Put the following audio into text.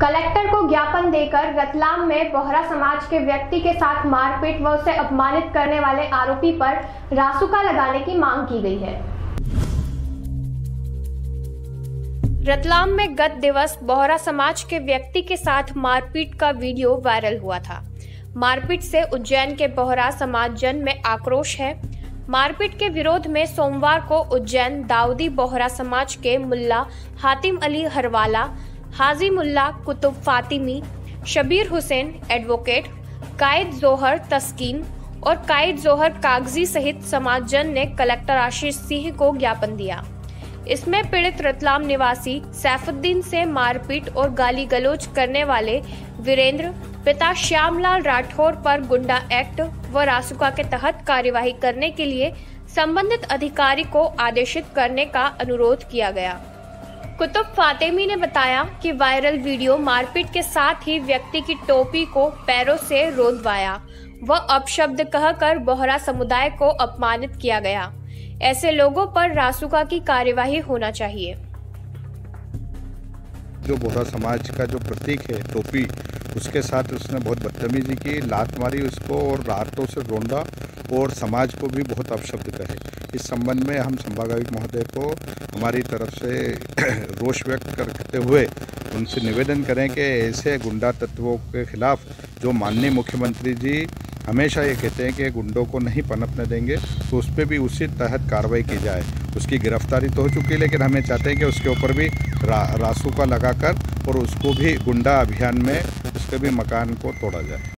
Collector को ज्ञापन देकर रतलाम में बोहरा समाज के व्यक्ति के साथ मारपीट व उसे अपमानित करने वाले आरोपी पर रासुका लगाने की मांग की गई है। रतलाम में गत दिवस बोहरा समाज के व्यक्ति के साथ मारपीट का वीडियो वायरल हुआ था। मारपीट से उज्जैन के बोहरा समाज जन में आक्रोश है। मारपीट के विरोध में सोमवार को उज्जैन दाऊदी बोहरा समाज के मुल्ला हातिम अली हरवाला हाजी मुल्ला कुतुब फातिमी, शबीर हुसैन एडवोकेट, कायद जोहर तस्कीन और कायद जोहर कागज़ी सहित समाजजन ने कलेक्टर आशीष सिंह को ज्ञापन दिया। इसमें पीड़ित रतलाम निवासी सैफुद्दीन से मारपीट और गाली गलोच करने वाले वीरेंद्र, पिता श्यामलाल राठौर पर गुंडा एक्ट व रासुका के तहत कार्यवाही करने के लिए संबंधित अधिकारी को आदेशित करने का अनुरोध किया गया। कुतुब फातेमी ने बताया कि वायरल वीडियो मारपीट के साथ ही व्यक्ति की टोपी को पैरों से रोदवाया। व अपशब्द कहकर बोहरा समुदाय को अपमानित किया गया। ऐसे लोगों पर रासुका की कार्यवाही होना चाहिए। जो बोहरा समाज का जो प्रतीक है टोपी उसके साथ उसने बहुत बदतमीजी की लात मारी उसको और रातों से ढूंढा और समाज को भी बहुत अपशब्द कहे। इस संबंध में हम संभागायुक्त महोदय को हमारी तरफ़ से रोष व्यक्त करते हुए उनसे निवेदन करें कि ऐसे गुंडा तत्वों के खिलाफ जो माननीय मुख्यमंत्री जी हमेशा ये कहते हैं कि गुंडों को नहीं पनपने देंगे तो उस पर भी उसी तहत कार्रवाई की जाए। उसकी गिरफ्तारी तो हो चुकी है लेकिन हमें चाहते हैं कि उसके ऊपर भी रा, रासू का लगाकर और उसको भी गुंडा अभियान में उसके भी मकान को तोड़ा जाए।